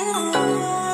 Oh